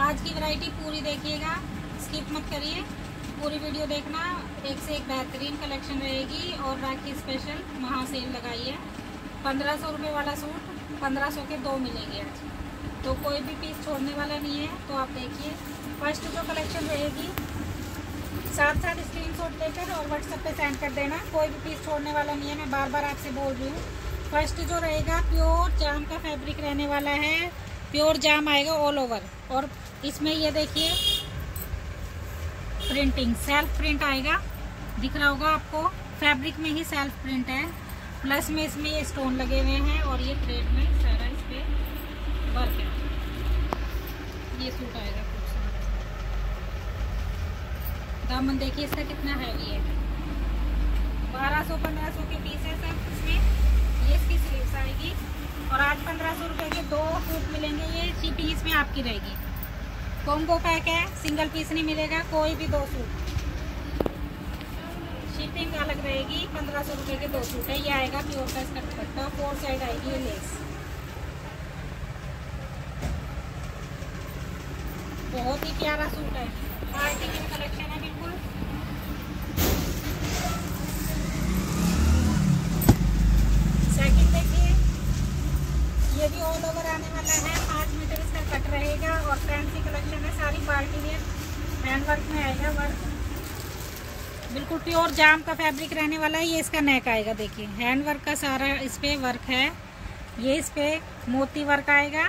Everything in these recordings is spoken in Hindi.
आज की वैरायटी पूरी देखिएगा। स्किप मत करिए। पूरी वीडियो देखना। एक से एक बेहतरीन कलेक्शन रहेगी और राखी स्पेशल वहाँ सेल लगाई है पंद्रह सौ रुपये वाला सूट, पंद्रह सौ के दो मिलेंगे आज। तो कोई भी पीस छोड़ने वाला नहीं है तो आप देखिए। फ़र्स्ट जो कलेक्शन रहेगी साथ साथ स्क्रीन शॉट लेकर और व्हाट्सएप पे सेंड कर देना। कोई भी पीस छोड़ने वाला नहीं है, मैं बार बार आपसे बोल रही हूँ। फ़र्स्ट जो रहेगा प्योर जाम का फैब्रिक रहने वाला है। प्योर जाम आएगा ऑल ओवर और इसमें ये देखिए प्रिंटिंग सेल्फ प्रिंट आएगा। दिख रहा होगा आपको फैब्रिक में ही सेल्फ प्रिंट है। प्लस में इसमें ये स्टोन लगे हुए हैं और ये थ्रेड में सारा इस पर वर्क है। ये सूट आएगा खूबसूरत दामन देखिए इसका कितना हैवी है। बारह सौ, पंद्रह सौ के पीस और आज पंद्रह सौ रुपये के दो सूट मिलेंगे, ये थ्री पीस में आपकी रहेगी। कॉम्बो पैक है सिंगल पीस नहीं मिलेगा, कोई भी दो सूट। शिपिंग अलग रहेगी, पंद्रह सौ रुपये के दो सूट है। ये आएगा प्योर का इसका दुपट्टा फोर साइड आएगी ये लेस बहुत ही प्यारा सूट है। पार्टी के कलेक्शन है वर्क में आएगा वर्क बिल्कुल प्योर जाम का फैब्रिक रहने वाला है, ये इसका नेक आएगा, देखिए। हैंड वर्क का सारा इस पर वर्क है। ये इस पर मोती वर्क आएगा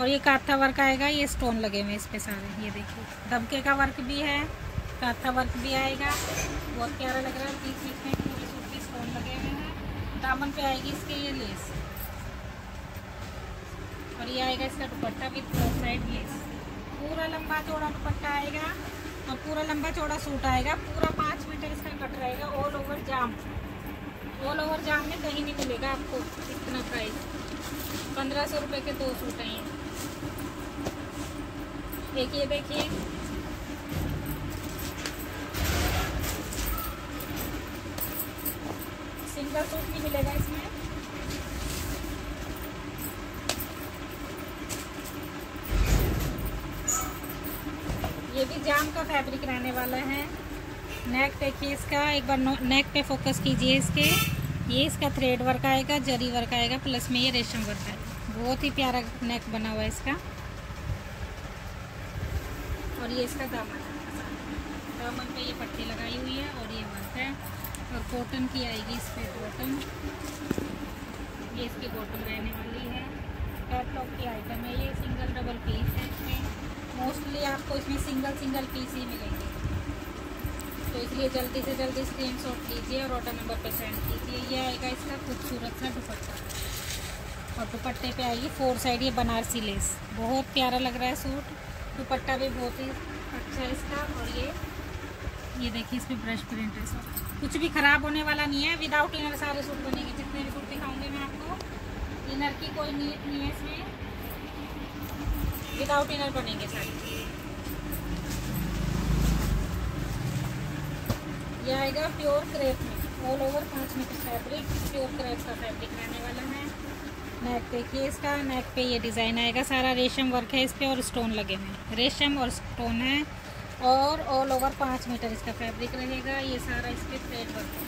और ये काथा वर्क आएगा, ये स्टोन लगे हुए इस पर सारे। ये देखिए, दबके का वर्क भी है काथा वर्क भी आएगा। बहुत प्यारा लग रहा है बीच बीच में पूरे स्टोन लगे हुए हैं। दामन पे आएगी इसके ये लेस और ये आएगा इसका दुपट्टा विथ साइड लेस लंबा चौड़ा दुपट्टा आएगा तो पूरा लंबा चौड़ा सूट आएगा। पूरा पाँच मीटर इसका कट रहेगा ऑल ओवर जाम। ऑल ओवर जाम में कहीं नहीं मिलेगा आपको इतना प्राइस पंद्रह सौ रुपये के दो सूट हैं देखिए देखिए। सिंगल सूट भी मिलेगा इसमें। जाम का फैब्रिक रहने वाला है। नेक देखिए इसका, एक बार नेक पे फोकस कीजिए इसके। ये इसका थ्रेड वर्क आएगा, जरी वर्क आएगा प्लस में ये रेशम वर्क है। बहुत ही प्यारा नेक बना हुआ है इसका। और ये इसका दामन दामन पे ये पट्टी लगाई हुई है और ये वर्क है। और कॉटन की आएगी इस पर कॉटन ये इसकी बॉटम रहने वाली है। कैटलॉग की आइटम है ये सिंगल डबल पीस है इसमें। मोस्टली आपको इसमें सिंगल सिंगल पीस ही मिलेंगे। तो इसलिए जल्दी से जल्दी स्क्रीन शॉट लीजिए और ऑर्डर नंबर पर सेंड कीजिए। ये आएगा इसका खूबसूरत सा दुपट्टा। और दुपट्टे पे आएगी फोर साइड ये बनारसी लेस बहुत प्यारा लग रहा है सूट। दुपट्टा भी बहुत ही अच्छा है इसका। और ये ये देखिए इसमें ब्रश प्रिंट है कुछ भी ख़राब होने वाला नहीं है। विदाउट इनर सारे सूट बनेंगे। जितने भी सूट दिखाऊँगे मैं आपको। इनर की कोई नीट नहीं है इसमें। विदाउट इनर बनेंगे सारे। ये आएगा प्योर क्रेप में। ऑल ओवर पाँच मीटर फैब्रिक प्योर क्रेप का फैब्रिक रहने वाला है। नेक देखिए इसका नेक पे ये डिज़ाइन आएगा। सारा रेशम वर्क है इस पर और स्टोन लगे हुए हैं। रेशम और स्टोन है और ऑल ओवर पाँच मीटर इसका फैब्रिक रहेगा। ये सारा इसके थ्रेड वर्क है।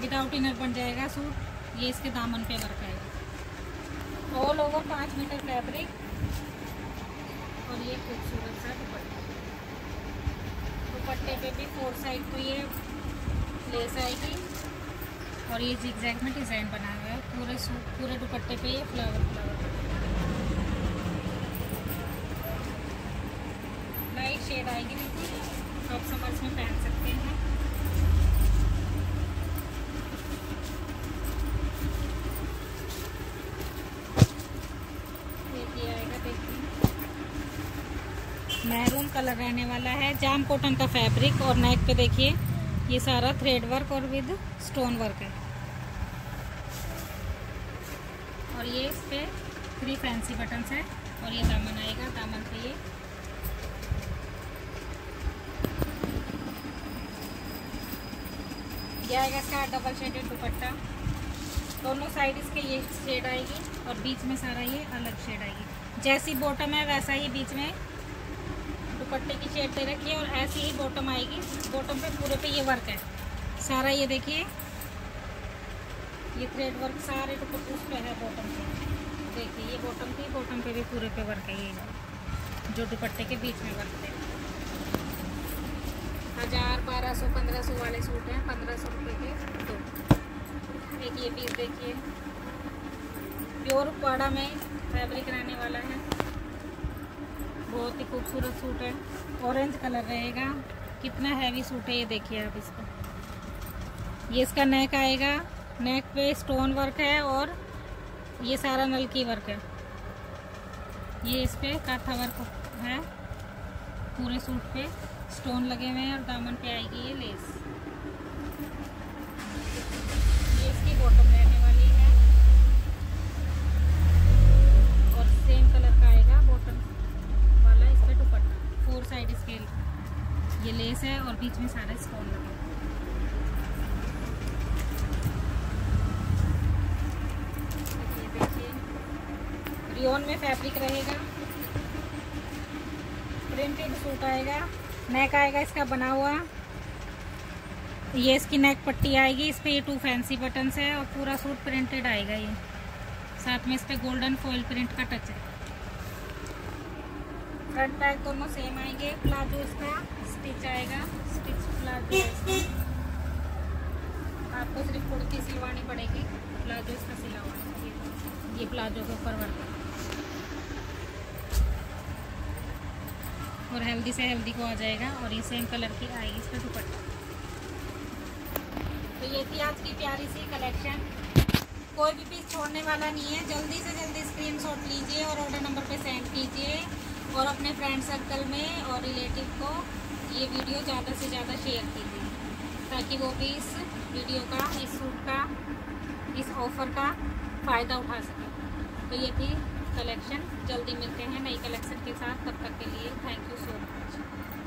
विदाउट इनर बन जाएगा सूट ये इसके दामन पे वर्क आएगा। ऑल ओवर पाँच मीटर फैब्रिक लिए खूबसूरत सा दुपट्टा दुपट्टे पे भी फोर साइड को ये लेस आएगी। और ये जिग में डिज़ाइन बना हुआ है। पूरे सूट पूरे दुपट्टे पे ये फ्लावर फ्लावर लाइट शेड आएगी बिल्कुल। आप समझ में पहन सकते हैं। कलर रहने वाला है। जाम कॉटन का फैब्रिक और नेक पे देखिए, ये सारा थ्रेड वर्क और विद स्टोन वर्क है। और ये इस पर थ्री फैंसी बटन्स है और ये दामन आएगा, दामन पे ये। ये आएगा इसका डबल शेडेड दुपट्टा। दोनों साइड इसके ये शेड आएगी और बीच में सारा ये अलग शेड आएगी। जैसी बॉटम है, वैसा ही बीच में दुपट्टे की शेप पे रखिए और ऐसी ही बॉटम आएगी। बॉटम पे पूरे पे ये वर्क है। सारा ये देखिए। ये थ्रेड वर्क सारे तो उस पे है बॉटम पे। देखिए, ये बॉटम पे बॉटम पे भी पूरे पे वर्क है ये। जो दुपट्टे के बीच में वर्क है। हज़ार बारह सौ, पंद्रह सौ वाले सूट हैं। पंद्रह सौ रुपये के दो। एक ये पीस देखिए। प्योर पाड़ा में फैब्रिक रहने वाला है। ही खूबसूरत सूट है। ऑरेंज कलर रहेगा। कितना हैवी सूट है ये देखिए आप इसको। ये इसका नेक आएगा। नेक पे स्टोन वर्क है और ये सारा नलकी वर्क है। ये इस पर काथा वर्क है। पूरे सूट पे स्टोन लगे हुए हैं और दामन पे आएगी ये लेस ये इसकी बॉटम है। लेस है और बीच में सारा स्टोन लगा रियोन में फैब्रिक रहेगा। प्रिंटेड सूट आएगा। नेक आएगा इसका बना हुआ। ये इसकी नेक पट्टी आएगी। इस पर ये टू फैंसी बटन्स है और पूरा सूट प्रिंटेड आएगा ये। साथ में इस पर गोल्डन फॉइल प्रिंट का टच है। फ्रंट बैक दोनों सेम आएँगे। प्लाजो इसका स्टिच आएगा। स्टिच प्लाजो आपको सिर्फ़ कुर्ती सिलवानी पड़ेगी। प्लाजो इसका सिला ये प्लाजो के ऊपर वर्क और हेल्दी से हेल्दी को आ जाएगा और ये सेम कलर की आएगी इसका दुपट्टा। तो ये थी आज की प्यारी सी कलेक्शन कोई भी पीस छोड़ने वाला नहीं है। जल्दी से जल्दी स्क्रीनशॉट लीजिए और ऑर्डर नंबर पे सेंड कीजिए। और अपने फ्रेंड सर्कल में और रिलेटिव को ये वीडियो ज़्यादा से ज़्यादा शेयर कीजिए, ताकि वो भी इस वीडियो का, इस सूट का, इस ऑफ़र का फ़ायदा उठा सके। तो ये भी कलेक्शन जल्दी मिलते हैं नई कलेक्शन के साथ। तब तक के लिए थैंक यू सो मच